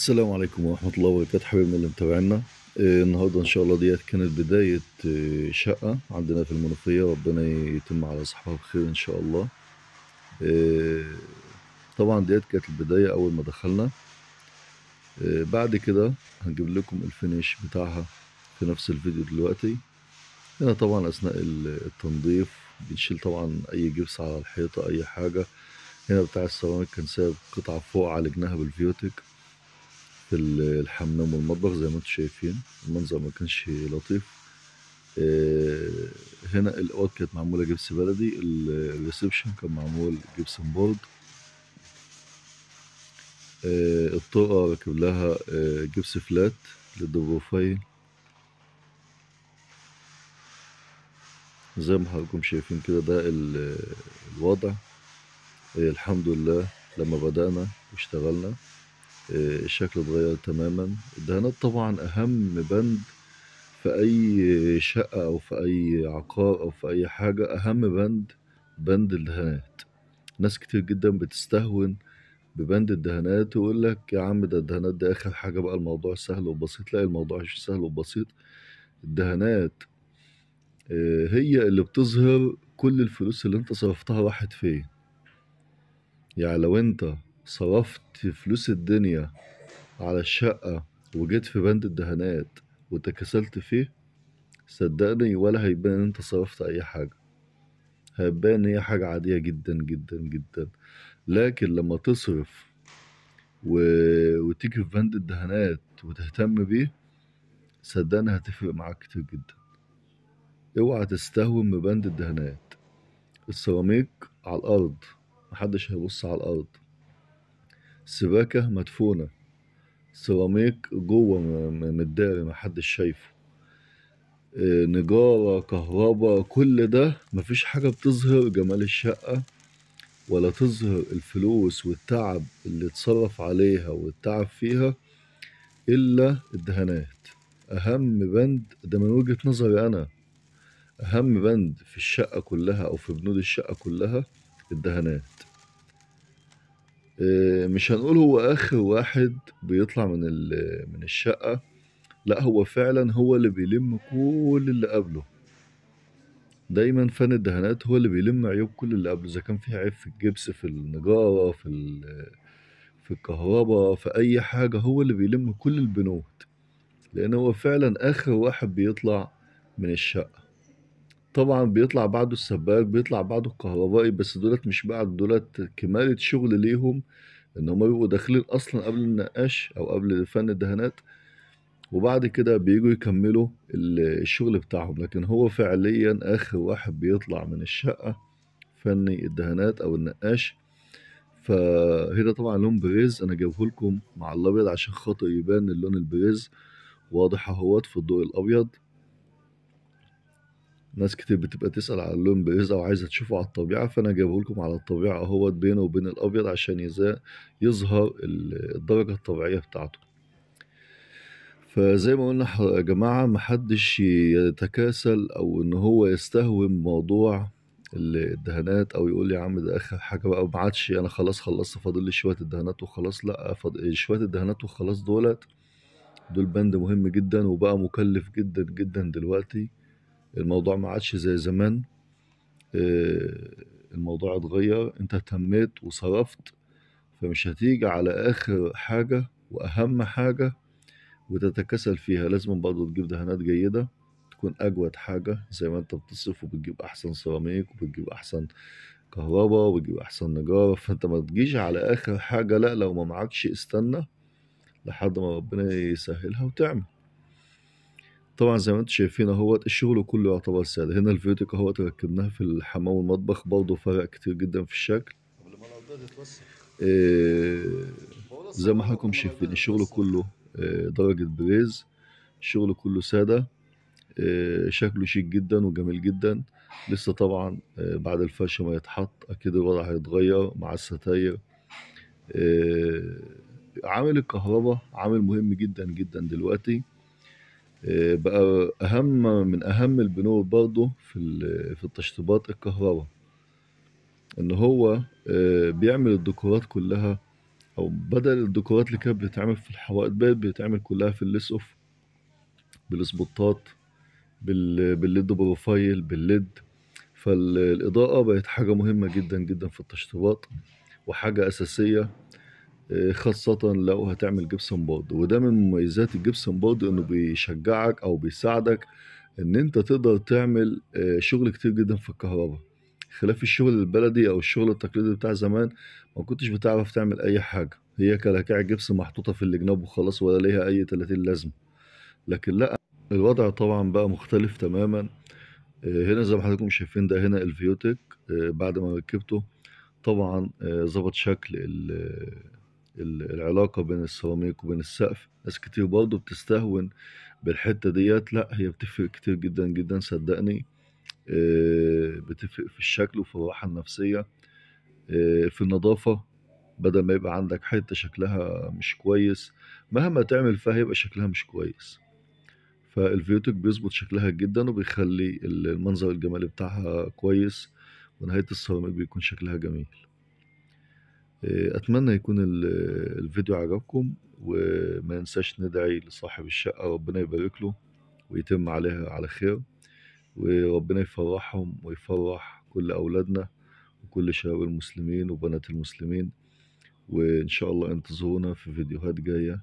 السلام عليكم ورحمة الله وبركاته حبايبنا اللي متابعينا. آه، النهاردة إن شاء الله ديت كانت بداية آه، شقة عندنا في المنوفية. ربنا يتم على صحبها بخير إن شاء الله. آه، طبعا ديت كانت البداية أول ما دخلنا. بعد كده هنجيب لكم الفينيش بتاعها في نفس الفيديو دلوقتي. هنا طبعا أثناء ال- التنظيف بنشيل طبعا أي جبس على الحيطة أي حاجة. هنا بتاع السيراميك كان سايب قطعة فوق عالجناها بالفيوتك في ال- الحمام والمطبخ زي ما أنتم شايفين. المنظر ما كانش لطيف. آه، هنا الأوض كانت معمولة جبس بلدي. ال- ال reception كان معمول gypsum board آه، الطرقه ركب لها آه، جبس flat لل profile زي ما حضراتكم شايفين كده ده ال- الوضع. آه، الحمد لله لما بدأنا واشتغلنا. آه، الشكل اتغير تماما. الدهانات طبعا أهم بند في أي شقة أو في أي عقار أو في أي حاجة أهم بند بند الدهانات. ناس كتير جدا بتستهون ببند الدهانات ويقول لك يا عم ده الدهانات ده آخر حاجة بقى الموضوع سهل وبسيط. لا الموضوع مش سهل وبسيط. الدهانات آه، هي اللي بتظهر كل الفلوس اللي انت صرفتها راحت فين. يعني لو انت صرفت فلوس الدنيا على الشقة وجيت في بند الدهانات وتكاسلت فيه صدقني ولا هيبان إن أنت صرفت أي حاجة. هيبان إن هي حاجة عادية جدا جدا جدا. لكن لما تصرف و... وتيجي في بند الدهانات وتهتم بيه صدقني هتفرق معاك كتير جدا. اوعى تستهون ببند الدهانات. السيراميك على الأرض محدش هيبص على الأرض. سباكة مدفونة. سيراميك جوة متداري محدش شايفه. آه، نجارة كهرباء كل ده مفيش حاجة بتظهر جمال الشقة ولا تظهر الفلوس والتعب اللي اتصرف عليها والتعب فيها إلا الدهانات. أهم بند ده من وجهة نظري أنا أهم بند في الشقة كلها أو في بنود الشقة كلها الدهانات. مش هنقول هو آخر واحد بيطلع من من الشقة. لا هو فعلا هو اللي بيلم كل اللي قبله. دايما فن الدهانات هو اللي بيلم عيوب كل اللي قبله إذا كان في عيب في الجبس في النجارة في في الكهرباء في أي حاجة هو اللي بيلم كل البنود. لأن هو فعلا آخر واحد بيطلع من الشقة. طبعا بيطلع بعده السباك بيطلع بعده الكهربائي بس دولت مش بعد دولت كمالة شغل ليهم إن هما بيبقوا داخلين أصلا قبل النقاش أو قبل فن الدهانات. وبعد كده بيجوا يكملوا ال- الشغل بتاعهم. لكن هو فعليا آخر واحد بيطلع من الشقة فني الدهانات أو النقاش. فهنا طبعا لون breeze أنا جايبه لكم مع الأبيض عشان خاطر يبان اللون ال breeze. واضح أهوت في الضوء الأبيض. ناس كتير بتبقى تسأل على اللون breeze أو عايزة تشوفه على الطبيعة فأنا جايبه لكم على الطبيعة أهوت بينه وبين الأبيض عشان يظهر ال- الدرجة الطبيعية بتاعته. فزي ما قلنا يا جماعة محدش يتكاسل أو إن هو يستهون موضوع ال- الدهانات أو يقول يا عم ده آخر حاجة بقى ما عادش أنا خلاص خلصت فاضل لي شوية الدهانات وخلاص لأ فاضل شوية الدهانات وخلاص دولت. دول بند مهم جدا وبقى مكلف جدا جدا دلوقتي. الموضوع ما عادش زي زمان. آه، الموضوع اتغير. انت اهتميت وصرفت فمش هتيجي على آخر حاجة وأهم حاجة وتتكاسل فيها. لازم برضه تجيب دهانات جيدة تكون أجود حاجة. زي ما أنت بتصرف وبتجيب أحسن سيراميك وبتجيب أحسن كهرباء وبتجيب أحسن نجارة. فأنت ما تجيش على آخر حاجة. لأ لو ما معكش استنى لحد ما ربنا يسهلها وتعمل. طبعا زي ما أنتم شايفين أهوت الشغل كله يعتبر سادة هنا الفيوتك أهوت ركبناها في الحمام والمطبخ برضه فرق كتير جدا في الشكل. إيه زي ما حضراتكم شايفين الشغل. كله آه، درجة breeze. الشغل كله سادة. آه، شكله شيك جدا وجميل جدا. لسه طبعا بعد الفرش ما يتحط أكيد الوضع هيتغير مع الستاير. عامل الكهرباء عامل مهم جدا جدا دلوقتي. بقى أهم من أهم البنود برضه في في التشطيبات الكهرباء. إن هو آه، بيعمل الديكورات كلها أو بدل الديكورات اللي كانت بتتعمل في الحوائط بقت بتتعمل كلها في الأسقف بالسبوتات بال بال LED profile بال LED. فالإضاءة بقت حاجة مهمة جدا جدا في التشطيبات وحاجة أساسية آه، خاصة لو هتعمل gypsum board وده من مميزات ال gypsum board إنه بيشجعك أو بيساعدك إن أنت تقدر تعمل آه، شغل كتير جدا في الكهرباء. خلاف الشغل البلدي أو الشغل التقليدي بتاع زمان ما كنتش بتعرف تعمل أي حاجة. هي كلاكيع جبس محطوطة في الجناب وخلاص ولا ليها أي 30 لازمة. لكن لا الوضع طبعا بقى مختلف تماما. آه، هنا زي ما حضراتكم شايفين ده هنا الفيوتك آه، بعد ما ركبته طبعا آه، ظبط شكل العلاقة بين السيراميك وبين السقف. ناس كتير برضه بتستهون بالحتة ديت. لا هي بتفرق كتير جدا جدا صدقني. آه، بتفرق في الشكل وفي الراحة النفسية. آه، في النظافة بدل ما يبقى عندك حتة شكلها مش كويس مهما تعمل فيها يبقى شكلها مش كويس. فالفيوتك بيظبط شكلها جدا وبيخلي المنظر الجمالي بتاعها كويس ونهاية السيراميك بيكون شكلها جميل. أتمنى يكون ال- الفيديو عجبكم وما ننساش ندعي لصاحب الشقة ربنا يبارك له ويتم عليها على خير وربنا يفرحهم ويفرح كل أولادنا وكل شباب المسلمين وبنات المسلمين وإن شاء الله انتظرونا في فيديوهات جاية.